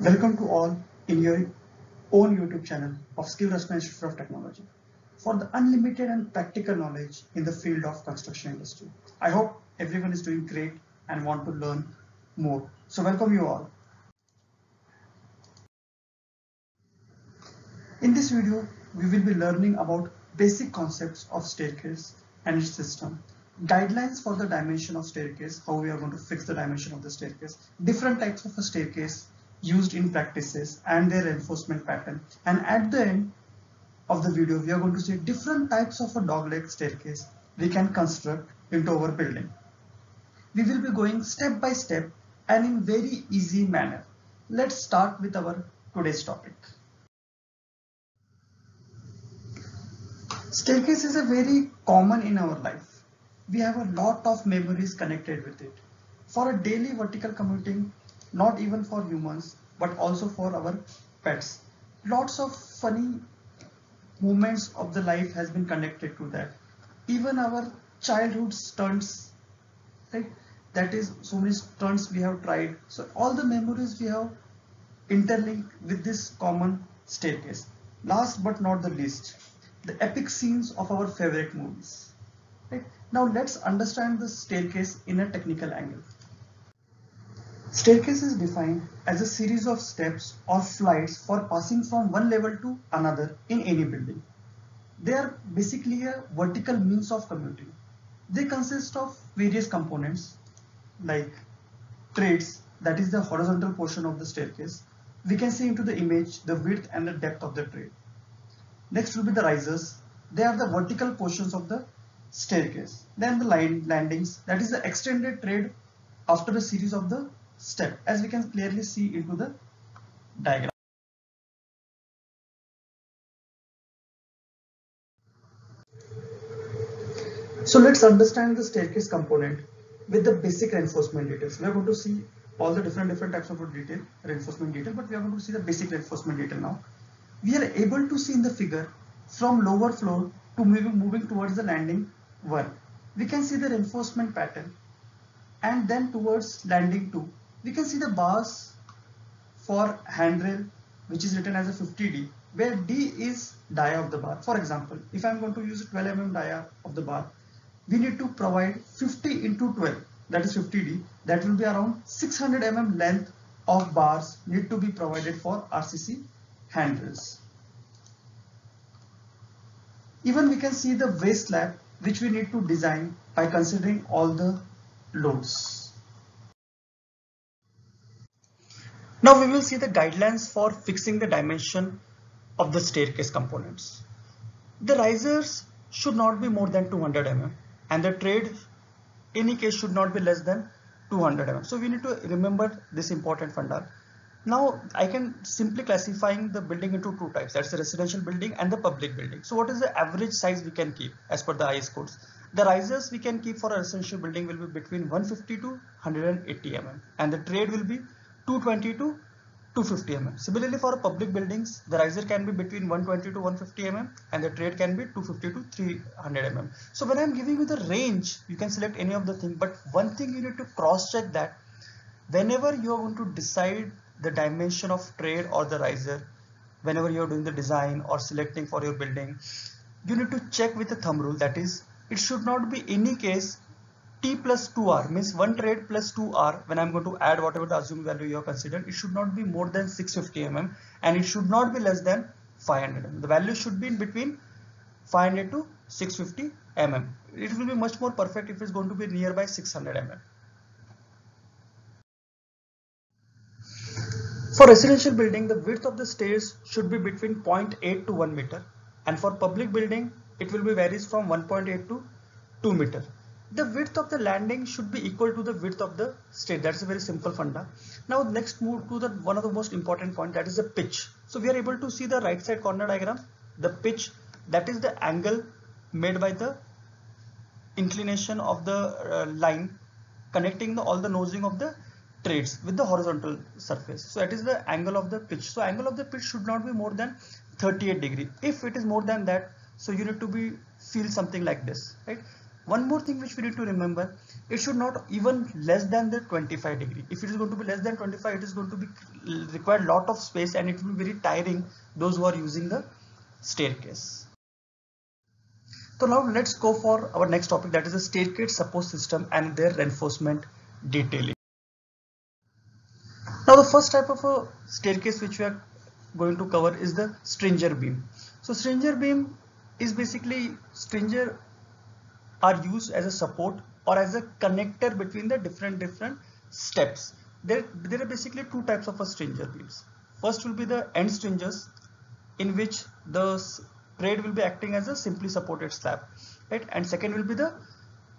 Welcome to all in your own YouTube channel of Skill Rachna Institute of Technology for the unlimited and practical knowledge in the field of construction industry. I hope everyone is doing great and want to learn more. So welcome you all. In this video, we will be learning about basic concepts of staircase and its system, guidelines for the dimension of staircase, how we are going to fix the dimension of the staircase, different types of a staircase used in practices and their enforcement pattern. And at the end of the video, we are going to see different types of a dogleg staircase we can construct into our building. We will be going step by step and in very easy manner. Let's start with our today's topic. Staircase is a very common in our life. We have a lot of memories connected with it. For a daily vertical commuting, not even for humans, but also for our pets. Lots of funny moments of the life has been connected to that. Even our childhood stunts, right? That is so many stunts we have tried. So all the memories we have interlinked with this common staircase. Last but not the least, the epic scenes of our favorite movies. Right? Now let's understand the staircase in a technical angle. Staircase is defined as a series of steps or flights for passing from one level to another in any building. They are basically a vertical means of commuting. They consist of various components like treads, that is the horizontal portion of the staircase. We can see into the image the width and the depth of the tread. Next will be the risers. They are the vertical portions of the staircase. Then the landings, that is the extended tread after a series of the step as we can clearly see into the diagram. So let's understand the staircase component with the basic reinforcement details. We are going to see all the different different types of detail, reinforcement detail, but we are going to see the basic reinforcement detail now. We are able to see in the figure from lower floor to moving, moving towards the landing one. We can see the reinforcement pattern and then towards landing two we can see the bars for handrail which is written as a 50D where D is dia of the bar. For example, if I'm going to use a 12 mm dia of the bar, we need to provide 50 into 12 that is 50D that will be around 600 mm length of bars need to be provided for RCC handrails. Even we can see the waist slab which we need to design by considering all the loads. Now we will see the guidelines for fixing the dimension of the staircase components. The risers should not be more than 200 mm and the tread any case should not be less than 200 mm. So we need to remember this important funda. Now I can simply classifying the building into two types that's the residential building and the public building. So what is the average size we can keep as per the IS codes? The risers we can keep for a residential building will be between 150 to 180 mm and the tread will be 220 to 250 mm. Similarly for public buildings, the riser can be between 120 to 150 mm and the tread can be 250 to 300 mm. So when I'm giving you the range, you can select any of the thing, but one thing you need to cross check that whenever you are going to decide the dimension of tread or the riser, whenever you're doing the design or selecting for your building, you need to check with the thumb rule that is it should not be any case t plus 2r means one tread plus 2r when I'm going to add whatever the assumed value you have considered it should not be more than 650 mm and it should not be less than 500 mm. The value should be in between 500 to 650 mm. It will be much more perfect if it's going to be nearby 600 mm. For residential building, the width of the stairs should be between 0.8 to 1 meter and for public building, it will be varies from 1.8 to 2 meter the width of the landing should be equal to the width of the state. That's a very simple funda. Now next move to the one of the most important point that is the pitch. So we are able to see the right side corner diagram. The pitch that is the angle made by the inclination of the uh, line connecting the, all the nosing of the treads with the horizontal surface. So that is the angle of the pitch. So angle of the pitch should not be more than 38 degree. If it is more than that so you need to be feel something like this right one more thing which we need to remember it should not even less than the 25 degree. If it is going to be less than 25 it is going to be require lot of space and it will be very tiring those who are using the staircase. So now let's go for our next topic that is the staircase support system and their reinforcement detailing. Now the first type of a staircase which we are going to cover is the stringer beam. So stringer beam is basically stringer are used as a support or as a connector between the different different steps. There, there are basically two types of a stringer beams. First will be the end stringers in which the tread will be acting as a simply supported slab right? And second will be the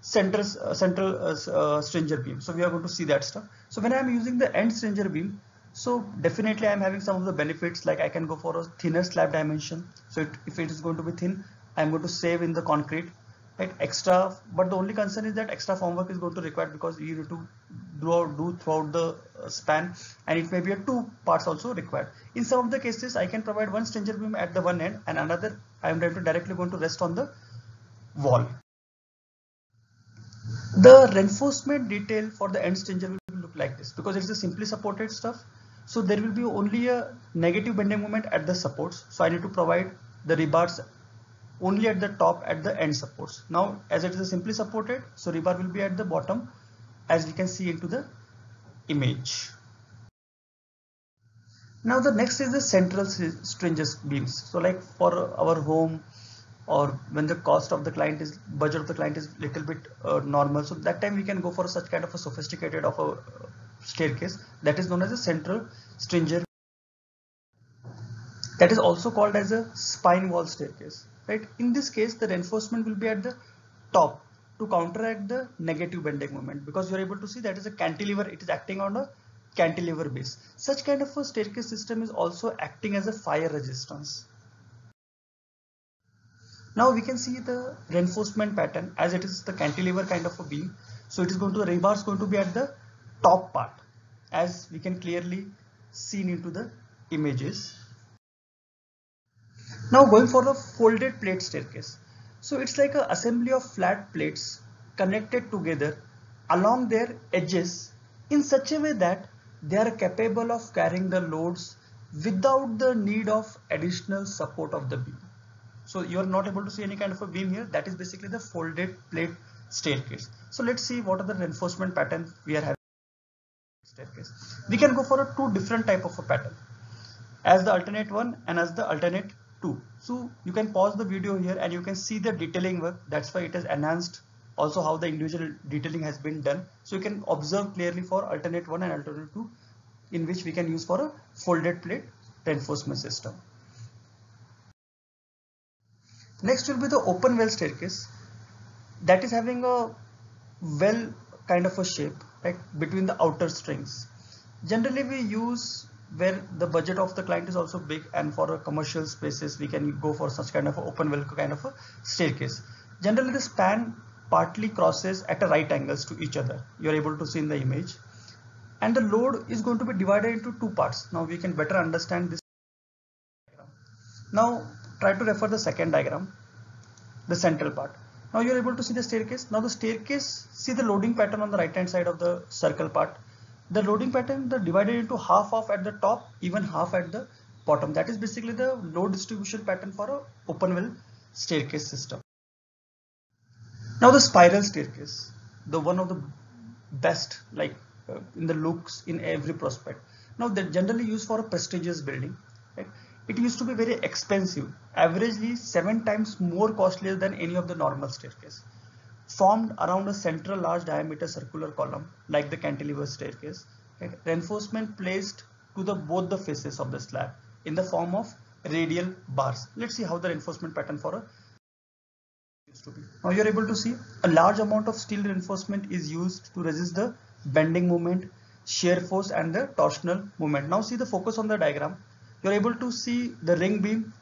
central uh, central uh, uh, stringer beam. So we are going to see that stuff. So when i am using the end stringer beam so definitely i'm having some of the benefits like i can go for a thinner slab dimension. So it, if it is going to be thin i'm going to save in the concrete extra but the only concern is that extra formwork is going to require because you need to do, throughout the uh, span and it may be a two parts also required. In some of the cases i can provide one stringer beam at the one end and another i am directly going to rest on the wall. The reinforcement detail for the end stringer will look like this because it's a simply supported stuff. So there will be only a negative bending moment at the supports. So i need to provide the rebars only at the top at the end supports. Now as it is simply supported so rebar will be at the bottom as we can see into the image. Now the next is the central stringers beams. So like for our home or when the cost of the client is budget of the client is little bit uh, normal so that time we can go for such kind of a sophisticated of a uh, staircase that is known as a central stringer that is also called as a spine wall staircase right? In this case the reinforcement will be at the top to counteract the negative bending moment because you're able to see that is a cantilever it is acting on a cantilever base. Such kind of a staircase system is also acting as a fire resistance. Now we can see the reinforcement pattern as it is the cantilever kind of a beam. So it is going to the rebar is going to be at the top part as we can clearly seen into the images now going for a folded plate staircase. So it's like an assembly of flat plates connected together along their edges in such a way that they are capable of carrying the loads without the need of additional support of the beam. So you are not able to see any kind of a beam here. That is basically the folded plate staircase. So let's see what are the reinforcement patterns we are having staircase. We can go for a two different type of a pattern as the alternate one and as the alternate 2 so you can pause the video here and you can see the detailing work. That's why it is enhanced also how the individual detailing has been done. So you can observe clearly for alternate 1 and alternate 2 in which we can use for a folded plate reinforcement system. Next will be the open well staircase. That is having a well kind of a shape right between the outer strings. Generally we use where the budget of the client is also big and for commercial spaces we can go for such kind of open well kind of a staircase. Generally the span partly crosses at a right angles to each other. You are able to see in the image. And the load is going to be divided into two parts. Now we can better understand this now try to refer the second diagram the central part. Now you're able to see the staircase. Now the staircase see the loading pattern on the right hand side of the circle part the loading pattern the divided into half of at the top even half at the bottom. That is basically the load distribution pattern for a open well staircase system. Now the spiral staircase the one of the best like uh, in the looks in every prospect. Now they're generally used for a prestigious building right? it used to be very expensive averagely seven times more costlier than any of the normal staircase formed around a central large diameter circular column like the cantilever staircase. Okay. Reinforcement placed to the both the faces of the slab in the form of radial bars. Let's see how the reinforcement pattern for a used to be. Now you're able to see a large amount of steel reinforcement is used to resist the bending moment, shear force and the torsional moment. Now see the focus on the diagram. You're able to see the ring beam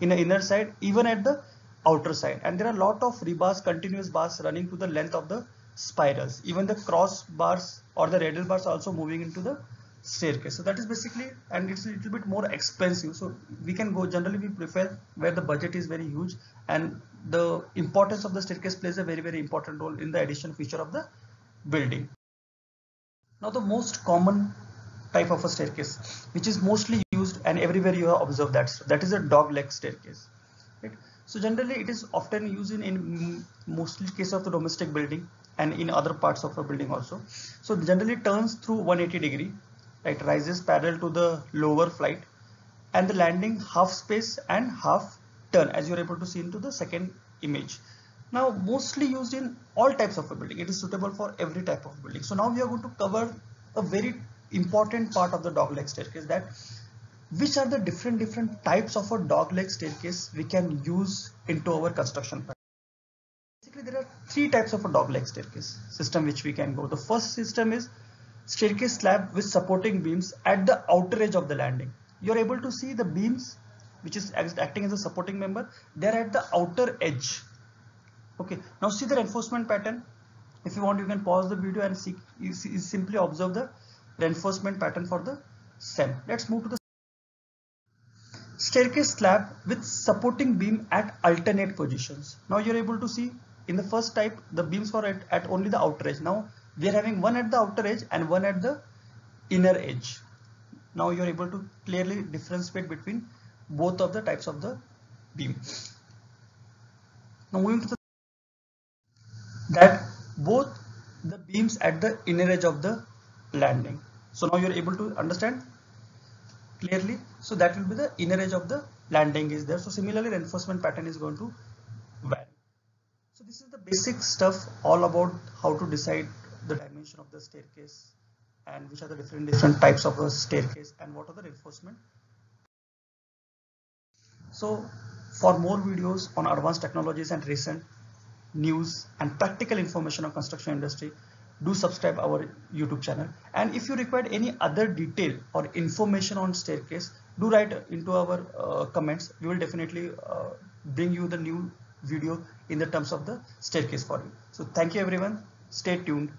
in the inner side even at the outer side and there are a lot of rebars continuous bars running to the length of the spirals even the cross bars or the radial bars also moving into the staircase so that is basically and it's a little bit more expensive so we can go generally we prefer where the budget is very huge and the importance of the staircase plays a very very important role in the addition feature of the building. Now the most common type of a staircase which is mostly used and everywhere you have observed that that is a dog leg staircase. Right? So generally it is often used in, in mostly case of the domestic building and in other parts of a building also. So generally turns through 180 degree, right? Rises parallel to the lower flight and the landing half space and half turn as you're able to see into the second image. Now mostly used in all types of a building. It is suitable for every type of building. So now we are going to cover a very important part of the dog leg staircase that which are the different different types of a dog leg staircase we can use into our construction basically there are three types of a dog leg staircase system which we can go. The first system is staircase slab with supporting beams at the outer edge of the landing. You're able to see the beams which is acting as a supporting member. They're at the outer edge. Okay now see the reinforcement pattern. If you want you can pause the video and see you, see, simply observe the reinforcement pattern for the SEM let's move to the staircase slab with supporting beam at alternate positions. Now you're able to see in the first type the beams were at, at only the outer edge. Now we are having one at the outer edge and one at the inner edge. Now you're able to clearly differentiate between both of the types of the beam. Now moving to the that both the beams at the inner edge of the landing. So now you're able to understand clearly. So that will be the inner edge of the landing is there. So similarly reinforcement pattern is going to vary. So this is the basic stuff all about how to decide the dimension of the staircase and which are the different different types of the staircase and what are the reinforcement. So for more videos on advanced technologies and recent news and practical information on construction industry do subscribe our YouTube channel. And if you require any other detail or information on staircase, do write into our uh, comments. We will definitely uh, bring you the new video in the terms of the staircase for you. So thank you everyone. Stay tuned.